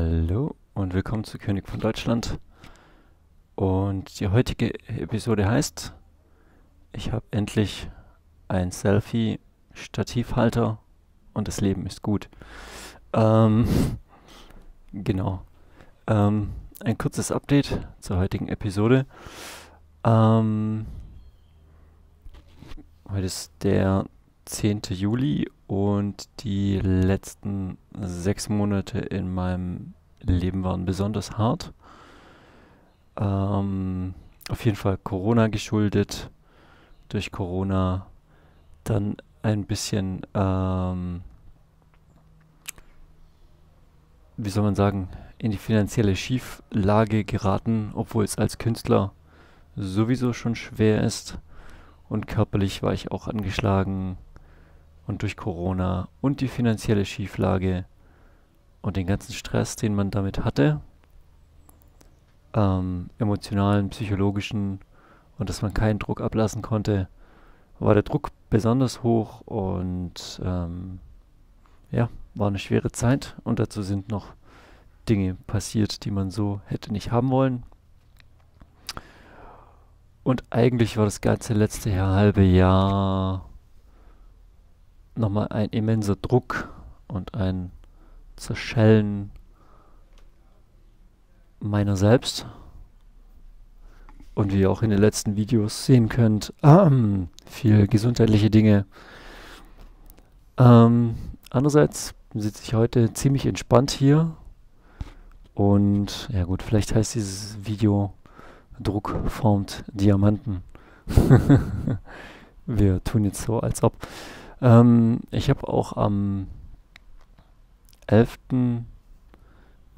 Hallo und willkommen zu König von Deutschland. Und die heutige Episode heißt, ich habe endlich ein Selfie-Stativhalter und das Leben ist gut. Ähm, genau. Ähm, ein kurzes Update zur heutigen Episode. Ähm, heute ist der 10. Juli und die letzten sechs Monate in meinem Leben waren besonders hart. Ähm, auf jeden Fall Corona geschuldet. Durch Corona dann ein bisschen, ähm, wie soll man sagen, in die finanzielle Schieflage geraten, obwohl es als Künstler sowieso schon schwer ist. Und körperlich war ich auch angeschlagen und durch Corona und die finanzielle Schieflage und den ganzen Stress, den man damit hatte, ähm, emotionalen, psychologischen und dass man keinen Druck ablassen konnte, war der Druck besonders hoch und ähm, ja, war eine schwere Zeit und dazu sind noch Dinge passiert, die man so hätte nicht haben wollen. Und eigentlich war das ganze letzte halbe Jahr nochmal ein immenser Druck und ein Zerschellen meiner selbst. Und wie ihr auch in den letzten Videos sehen könnt, ähm, viel gesundheitliche Dinge. Ähm, andererseits sitze ich heute ziemlich entspannt hier. Und ja gut, vielleicht heißt dieses Video Druck formt Diamanten. Wir tun jetzt so, als ob. Ähm, ich habe auch am 11.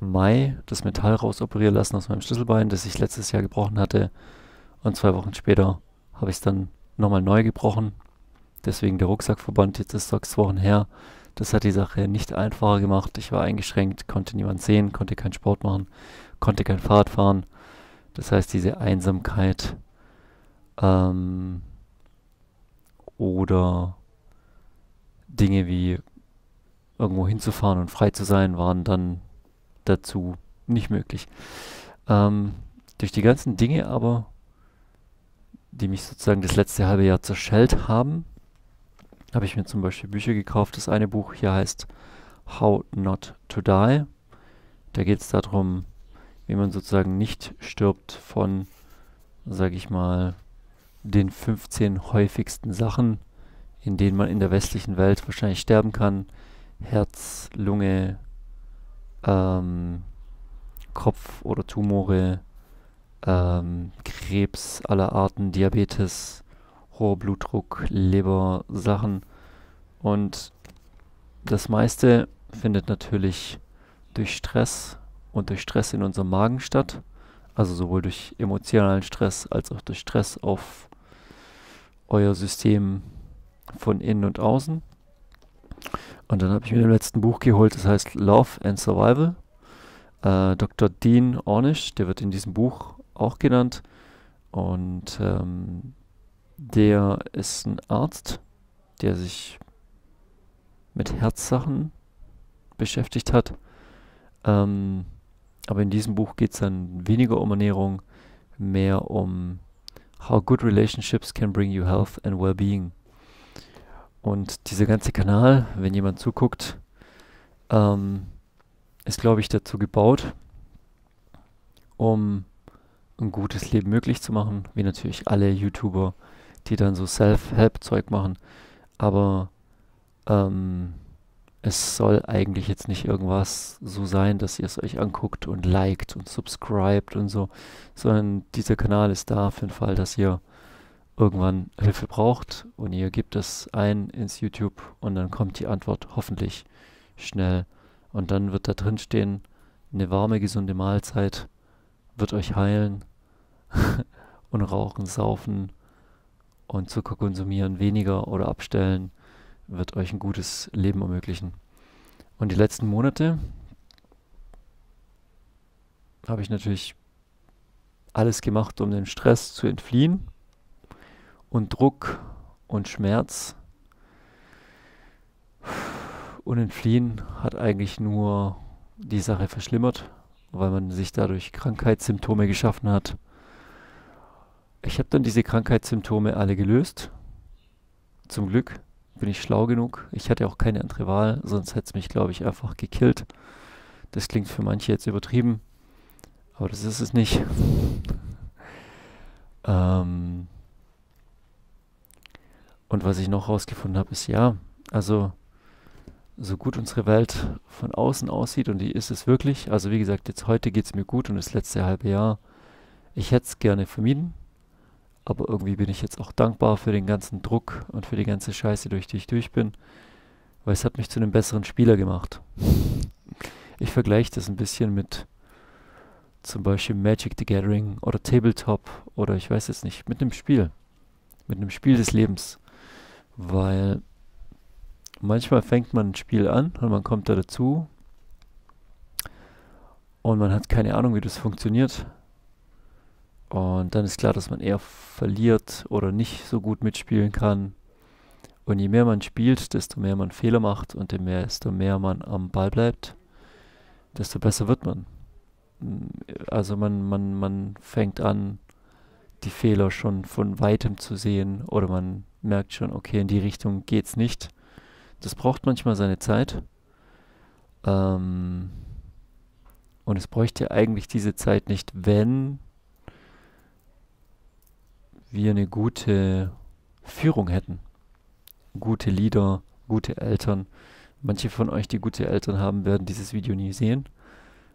Mai das Metall rausoperieren lassen aus meinem Schlüsselbein, das ich letztes Jahr gebrochen hatte. Und zwei Wochen später habe ich es dann nochmal neu gebrochen. Deswegen der Rucksackverband, jetzt ist sechs Wochen her. Das hat die Sache nicht einfacher gemacht. Ich war eingeschränkt, konnte niemand sehen, konnte keinen Sport machen, konnte kein Fahrrad fahren. Das heißt, diese Einsamkeit ähm, oder Dinge wie irgendwo hinzufahren und frei zu sein, waren dann dazu nicht möglich. Ähm, durch die ganzen Dinge aber, die mich sozusagen das letzte halbe Jahr zerschellt haben, habe ich mir zum Beispiel Bücher gekauft. Das eine Buch hier heißt How Not to Die. Da geht es darum, wie man sozusagen nicht stirbt von, sage ich mal, den 15 häufigsten Sachen, in denen man in der westlichen Welt wahrscheinlich sterben kann. Herz, Lunge, ähm, Kopf oder Tumore, ähm, Krebs aller Arten, Diabetes, hoher Blutdruck, Leber, Sachen. Und das meiste findet natürlich durch Stress und durch Stress in unserem Magen statt. Also sowohl durch emotionalen Stress als auch durch Stress auf euer System von innen und außen. Und dann habe ich mir im letzten Buch geholt, das heißt Love and Survival. Äh, Dr. Dean Ornish, der wird in diesem Buch auch genannt. Und ähm, der ist ein Arzt, der sich mit Herzsachen beschäftigt hat. Ähm, aber in diesem Buch geht es dann weniger um Ernährung, mehr um How Good Relationships Can Bring You Health and Well-Being. Und dieser ganze Kanal, wenn jemand zuguckt, ähm, ist, glaube ich, dazu gebaut, um ein gutes Leben möglich zu machen, wie natürlich alle YouTuber, die dann so Self-Help-Zeug machen. Aber ähm, es soll eigentlich jetzt nicht irgendwas so sein, dass ihr es euch anguckt und liked und subscribt und so, sondern dieser Kanal ist da für den Fall, dass ihr irgendwann Hilfe braucht und ihr gebt es ein ins YouTube und dann kommt die Antwort hoffentlich schnell und dann wird da drin stehen, eine warme, gesunde Mahlzeit wird euch heilen und Rauchen, Saufen und Zucker konsumieren weniger oder abstellen wird euch ein gutes Leben ermöglichen. Und die letzten Monate habe ich natürlich alles gemacht, um dem Stress zu entfliehen und Druck und Schmerz. Und entfliehen hat eigentlich nur die Sache verschlimmert, weil man sich dadurch Krankheitssymptome geschaffen hat. Ich habe dann diese Krankheitssymptome alle gelöst. Zum Glück bin ich schlau genug. Ich hatte auch keine andere Wahl, sonst hätte es mich, glaube ich, einfach gekillt. Das klingt für manche jetzt übertrieben, aber das ist es nicht. ähm und was ich noch rausgefunden habe, ist ja, also so gut unsere Welt von außen aussieht und die ist es wirklich. Also wie gesagt, jetzt heute geht es mir gut und das letzte halbe Jahr, ich hätte es gerne vermieden. Aber irgendwie bin ich jetzt auch dankbar für den ganzen Druck und für die ganze Scheiße, durch die ich durch bin, weil es hat mich zu einem besseren Spieler gemacht. Ich vergleiche das ein bisschen mit zum Beispiel Magic the Gathering oder Tabletop oder ich weiß jetzt nicht, mit einem Spiel. Mit einem Spiel des Lebens. Weil manchmal fängt man ein Spiel an und man kommt da dazu und man hat keine Ahnung, wie das funktioniert. Und dann ist klar, dass man eher verliert oder nicht so gut mitspielen kann. Und je mehr man spielt, desto mehr man Fehler macht und desto mehr man am Ball bleibt, desto besser wird man. Also man, man, man fängt an, die Fehler schon von weitem zu sehen oder man merkt schon, okay, in die Richtung geht's nicht. Das braucht manchmal seine Zeit. Ähm, und es bräuchte eigentlich diese Zeit nicht, wenn wir eine gute Führung hätten. Gute Lieder, gute Eltern. Manche von euch, die gute Eltern haben, werden dieses Video nie sehen.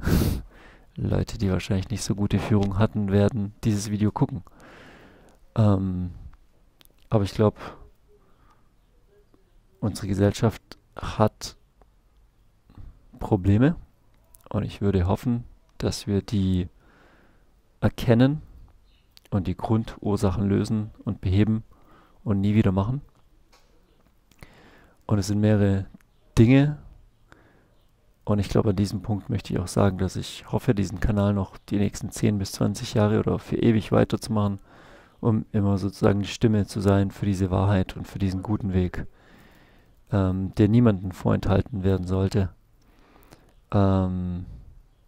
Leute, die wahrscheinlich nicht so gute Führung hatten, werden dieses Video gucken. Ähm, aber ich glaube, unsere Gesellschaft hat Probleme und ich würde hoffen, dass wir die erkennen und die Grundursachen lösen und beheben und nie wieder machen. Und es sind mehrere Dinge. Und ich glaube, an diesem Punkt möchte ich auch sagen, dass ich hoffe, diesen Kanal noch die nächsten 10 bis 20 Jahre oder für ewig weiterzumachen, um immer sozusagen die Stimme zu sein für diese Wahrheit und für diesen guten Weg, ähm, der niemandem vorenthalten werden sollte. Ähm,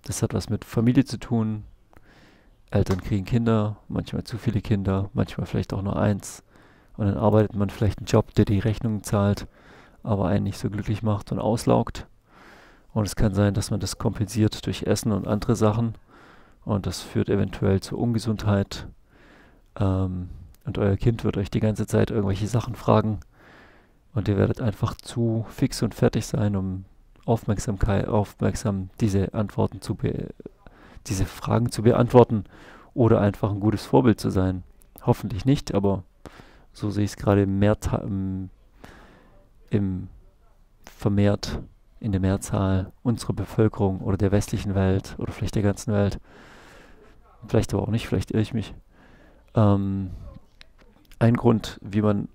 das hat was mit Familie zu tun, Eltern kriegen Kinder, manchmal zu viele Kinder, manchmal vielleicht auch nur eins. Und dann arbeitet man vielleicht einen Job, der die Rechnungen zahlt, aber einen nicht so glücklich macht und auslaugt. Und es kann sein, dass man das kompensiert durch Essen und andere Sachen. Und das führt eventuell zur Ungesundheit. Ähm, und euer Kind wird euch die ganze Zeit irgendwelche Sachen fragen. Und ihr werdet einfach zu fix und fertig sein, um Aufmerksamkeit, aufmerksam diese Antworten zu diese Fragen zu beantworten oder einfach ein gutes Vorbild zu sein. Hoffentlich nicht, aber so sehe ich es gerade im, im, im vermehrt in der Mehrzahl unserer Bevölkerung oder der westlichen Welt oder vielleicht der ganzen Welt. Vielleicht aber auch nicht, vielleicht irre ich mich. Ähm, ein Grund, wie man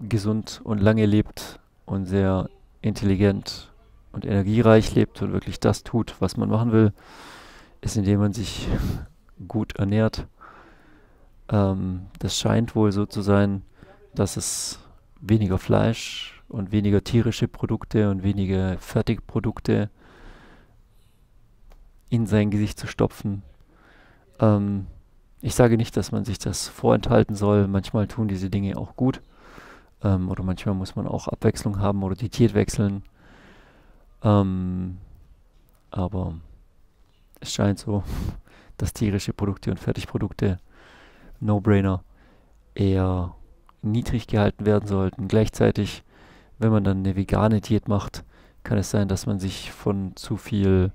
gesund und lange lebt und sehr intelligent und energiereich lebt und wirklich das tut, was man machen will, ist, indem man sich gut ernährt. Ähm, das scheint wohl so zu sein, dass es weniger Fleisch und weniger tierische Produkte und weniger Fertigprodukte in sein Gesicht zu stopfen. Ähm, ich sage nicht, dass man sich das vorenthalten soll. Manchmal tun diese Dinge auch gut. Ähm, oder manchmal muss man auch Abwechslung haben oder die Diät wechseln. Ähm, aber es scheint so, dass tierische Produkte und Fertigprodukte, No-Brainer, eher niedrig gehalten werden sollten. Gleichzeitig, wenn man dann eine vegane Diät macht, kann es sein, dass man sich von zu viel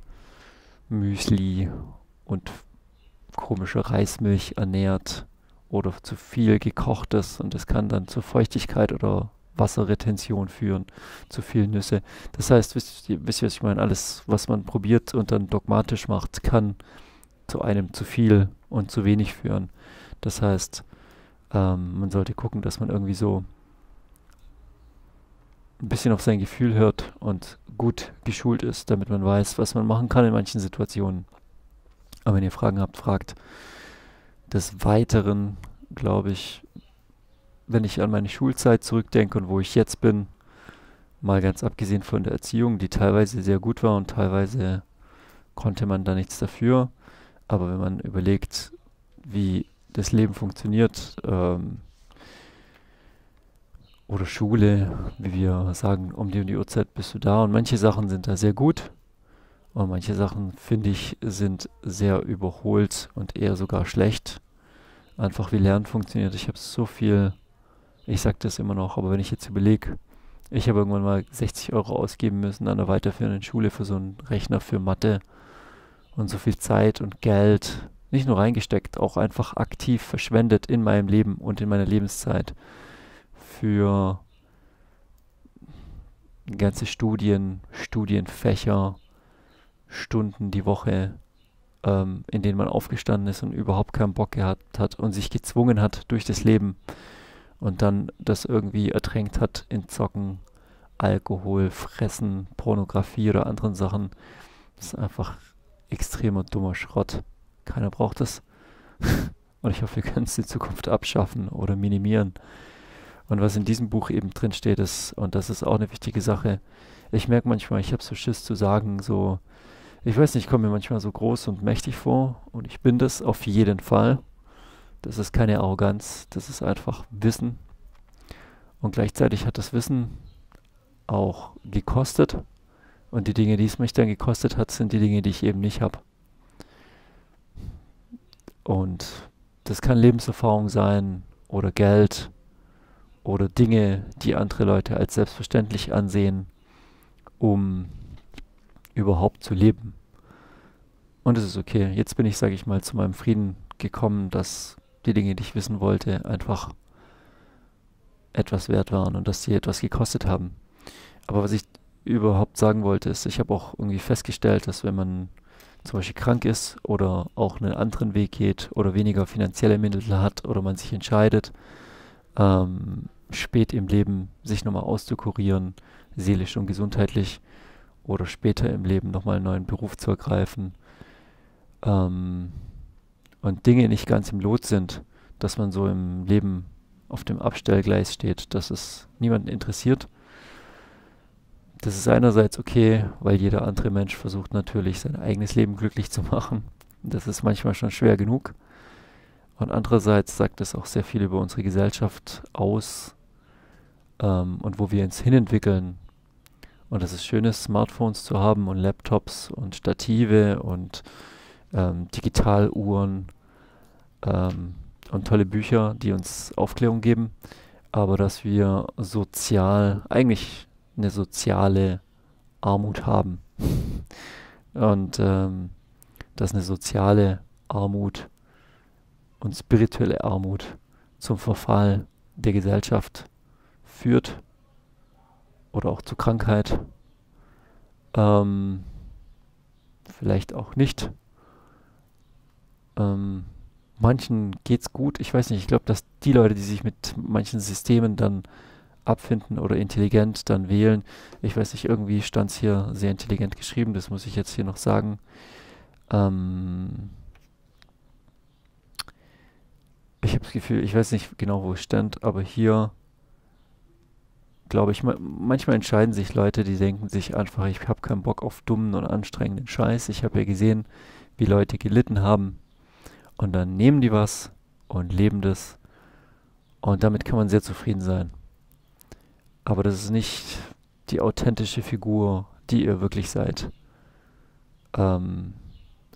Müsli und komischer Reismilch ernährt oder zu viel gekochtes und es kann dann zur Feuchtigkeit oder Wasserretention führen, zu viel Nüsse. Das heißt, wisst ihr, wisst ihr, was ich meine? Alles, was man probiert und dann dogmatisch macht, kann zu einem zu viel und zu wenig führen. Das heißt, ähm, man sollte gucken, dass man irgendwie so ein bisschen auf sein Gefühl hört und gut geschult ist, damit man weiß, was man machen kann in manchen Situationen. Aber wenn ihr Fragen habt, fragt. Des Weiteren, glaube ich, wenn ich an meine Schulzeit zurückdenke und wo ich jetzt bin, mal ganz abgesehen von der Erziehung, die teilweise sehr gut war und teilweise konnte man da nichts dafür. Aber wenn man überlegt, wie das Leben funktioniert, ähm, oder Schule, wie wir sagen, um die und die Uhrzeit bist du da. Und manche Sachen sind da sehr gut und manche Sachen, finde ich, sind sehr überholt und eher sogar schlecht. Einfach wie Lernen funktioniert. Ich habe so viel, ich sage das immer noch, aber wenn ich jetzt überlege, ich habe irgendwann mal 60 Euro ausgeben müssen an der weiterführenden Schule für so einen Rechner für Mathe und so viel Zeit und Geld nicht nur reingesteckt, auch einfach aktiv verschwendet in meinem Leben und in meiner Lebenszeit für ganze Studien, Studienfächer, Stunden die Woche, ähm, in denen man aufgestanden ist und überhaupt keinen Bock gehabt hat und sich gezwungen hat durch das Leben und dann das irgendwie ertränkt hat in Zocken, Alkohol, Fressen, Pornografie oder anderen Sachen. Das ist einfach extremer dummer Schrott. Keiner braucht das. und ich hoffe, wir können es in Zukunft abschaffen oder minimieren. Und was in diesem Buch eben drin steht, ist, und das ist auch eine wichtige Sache, ich merke manchmal, ich habe so Schiss zu sagen, so, ich weiß nicht, ich komme mir manchmal so groß und mächtig vor und ich bin das auf jeden Fall. Das ist keine Arroganz, das ist einfach Wissen. Und gleichzeitig hat das Wissen auch gekostet. Und die Dinge, die es mich dann gekostet hat, sind die Dinge, die ich eben nicht habe. Und das kann Lebenserfahrung sein oder Geld oder Dinge, die andere Leute als selbstverständlich ansehen, um überhaupt zu leben. Und es ist okay. Jetzt bin ich, sage ich mal, zu meinem Frieden gekommen, dass die Dinge, die ich wissen wollte, einfach etwas wert waren und dass sie etwas gekostet haben. Aber was ich überhaupt sagen wollte, ist, ich habe auch irgendwie festgestellt, dass wenn man zum Beispiel krank ist oder auch einen anderen Weg geht oder weniger finanzielle Mittel hat oder man sich entscheidet, ähm, spät im Leben sich nochmal auszukurieren, seelisch und gesundheitlich, oder später im Leben nochmal einen neuen Beruf zu ergreifen ähm, und Dinge nicht ganz im Lot sind, dass man so im Leben auf dem Abstellgleis steht, dass es niemanden interessiert. Das ist einerseits okay, weil jeder andere Mensch versucht natürlich sein eigenes Leben glücklich zu machen. Das ist manchmal schon schwer genug. Und andererseits sagt es auch sehr viel über unsere Gesellschaft aus ähm, und wo wir uns hinentwickeln. Und es ist schön, Smartphones zu haben und Laptops und Stative und ähm, Digitaluhren ähm, und tolle Bücher, die uns Aufklärung geben. Aber dass wir sozial, eigentlich eine soziale Armut haben. und ähm, dass eine soziale Armut und spirituelle Armut zum Verfall der Gesellschaft führt oder auch zu Krankheit. Ähm, vielleicht auch nicht. Ähm, manchen geht's gut. Ich weiß nicht, ich glaube, dass die Leute, die sich mit manchen Systemen dann abfinden oder intelligent dann wählen, ich weiß nicht, irgendwie stand es hier sehr intelligent geschrieben, das muss ich jetzt hier noch sagen. Ähm, ich habe das Gefühl, ich weiß nicht genau, wo es stand, aber hier glaube ich, manchmal entscheiden sich Leute, die denken sich einfach, ich habe keinen Bock auf dummen und anstrengenden Scheiß. Ich habe ja gesehen, wie Leute gelitten haben. Und dann nehmen die was und leben das. Und damit kann man sehr zufrieden sein. Aber das ist nicht die authentische Figur, die ihr wirklich seid. Ähm,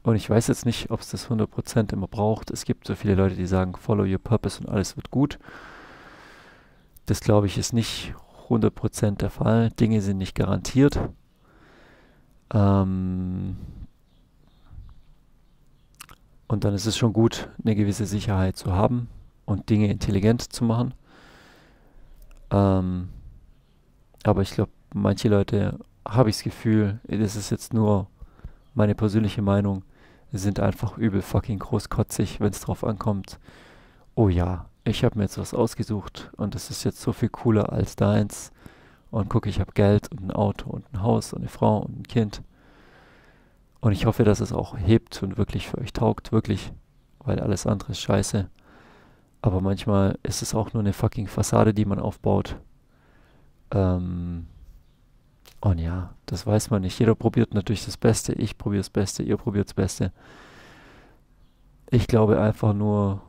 und ich weiß jetzt nicht, ob es das 100% immer braucht. Es gibt so viele Leute, die sagen, follow your purpose und alles wird gut. Das glaube ich ist nicht 100% der Fall. Dinge sind nicht garantiert. Ähm und dann ist es schon gut, eine gewisse Sicherheit zu haben und Dinge intelligent zu machen. Ähm aber ich glaube, manche Leute, habe ich das Gefühl, das ist jetzt nur meine persönliche Meinung, sind einfach übel fucking großkotzig, wenn es drauf ankommt. Oh ja, ich habe mir jetzt was ausgesucht und es ist jetzt so viel cooler als deins. Und gucke, ich habe Geld und ein Auto und ein Haus und eine Frau und ein Kind. Und ich hoffe, dass es auch hebt und wirklich für euch taugt, wirklich, weil alles andere ist scheiße. Aber manchmal ist es auch nur eine fucking Fassade, die man aufbaut. Ähm, Und ja, das weiß man nicht. Jeder probiert natürlich das Beste. Ich probiere das Beste, ihr probiert das Beste. Ich glaube einfach nur,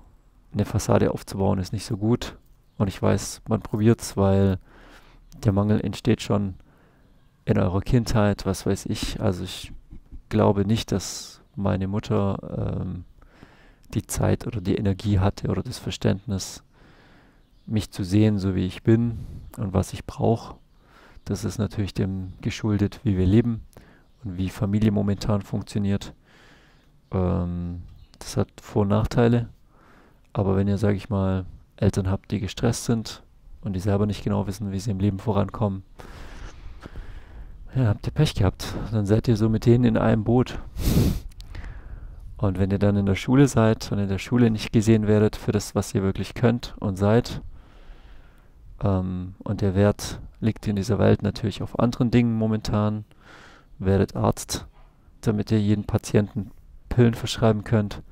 eine Fassade aufzubauen ist nicht so gut. Und ich weiß, man probiert es, weil der Mangel entsteht schon in eurer Kindheit, was weiß ich. Also ich glaube nicht, dass meine Mutter ähm, die Zeit oder die Energie hatte oder das Verständnis, mich zu sehen, so wie ich bin und was ich brauche. Das ist natürlich dem geschuldet, wie wir leben und wie Familie momentan funktioniert. Ähm, das hat Vor- und Nachteile. Aber wenn ihr, sage ich mal, Eltern habt, die gestresst sind und die selber nicht genau wissen, wie sie im Leben vorankommen, ja, habt ihr Pech gehabt. Dann seid ihr so mit denen in einem Boot. Und wenn ihr dann in der Schule seid und in der Schule nicht gesehen werdet für das, was ihr wirklich könnt und seid, ähm, und der Wert liegt in dieser Welt natürlich auf anderen Dingen momentan, werdet Arzt, damit ihr jeden Patienten Pillen verschreiben könnt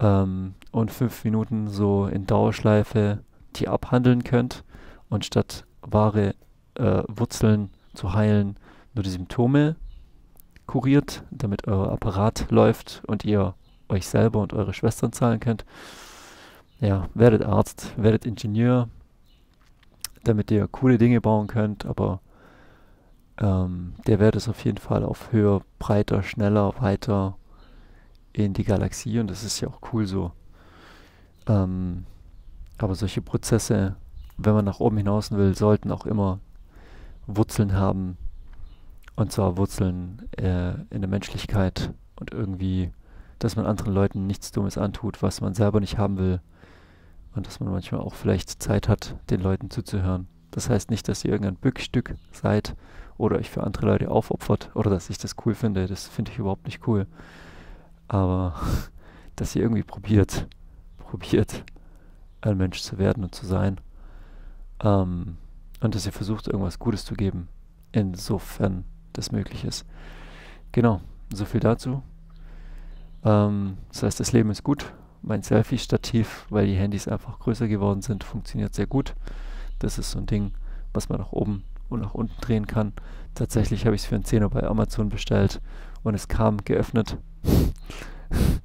ähm, und fünf Minuten so in Dauerschleife die abhandeln könnt und statt wahre äh, Wurzeln zu heilen, nur die Symptome kuriert, damit euer Apparat läuft und ihr euch selber und eure Schwestern zahlen könnt. Ja, werdet Arzt, werdet Ingenieur, damit ihr coole Dinge bauen könnt, aber ähm, der Wert ist auf jeden Fall auf höher, breiter, schneller, weiter in die Galaxie und das ist ja auch cool so. Ähm, aber solche Prozesse, wenn man nach oben hinaus will, sollten auch immer Wurzeln haben. Und zwar Wurzeln äh, in der Menschlichkeit und irgendwie, dass man anderen Leuten nichts Dummes antut, was man selber nicht haben will. Und dass man manchmal auch vielleicht Zeit hat, den Leuten zuzuhören. Das heißt nicht, dass ihr irgendein Bückstück seid oder euch für andere Leute aufopfert oder dass ich das cool finde. Das finde ich überhaupt nicht cool. Aber dass ihr irgendwie probiert, probiert, ein Mensch zu werden und zu sein. Ähm, und dass ihr versucht, irgendwas Gutes zu geben, insofern das möglich ist. Genau, so viel dazu. Ähm, das heißt, das Leben ist gut. Mein Selfie-Stativ, weil die Handys einfach größer geworden sind, funktioniert sehr gut. Das ist so ein Ding, was man nach oben und nach unten drehen kann. Tatsächlich habe ich es für einen Zehner bei Amazon bestellt und es kam geöffnet.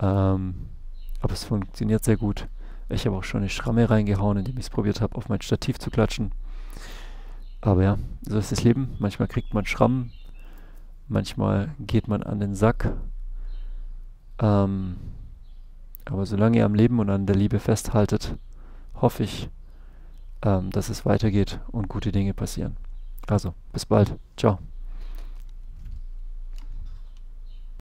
ähm, aber es funktioniert sehr gut. Ich habe auch schon eine Schramme reingehauen, indem ich es probiert habe, auf mein Stativ zu klatschen. Aber ja, so ist das Leben. Manchmal kriegt man Schrammen, manchmal geht man an den Sack. Ähm, aber solange ihr am Leben und an der Liebe festhaltet, hoffe ich, ähm, dass es weitergeht und gute Dinge passieren. Also, bis bald. Ciao.